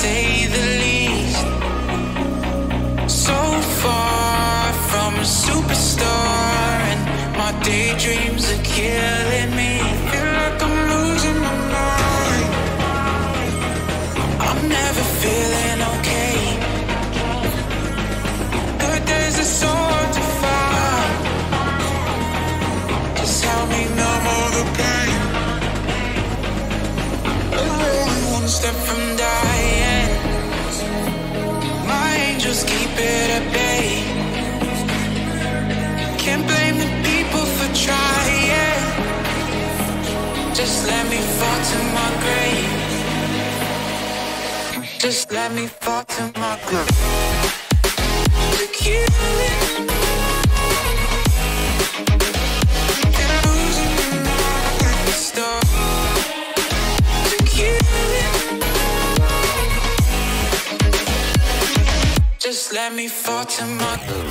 say the least. So far from a superstar, and my daydreams are killing me. Let me fall to my grave. Just let me fall to my grave. Just let me fall to my To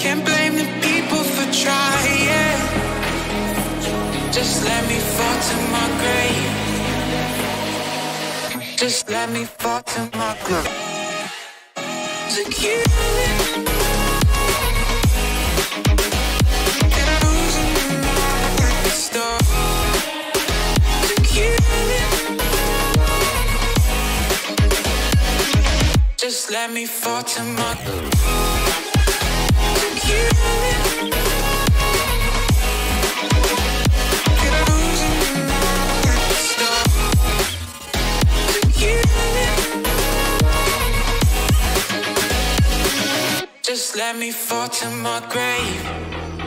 Can't blame the people for trying. Just let me fall to my grave. Just let me fall to my grave. It. Just let me fall to my Just let me fall to my grave.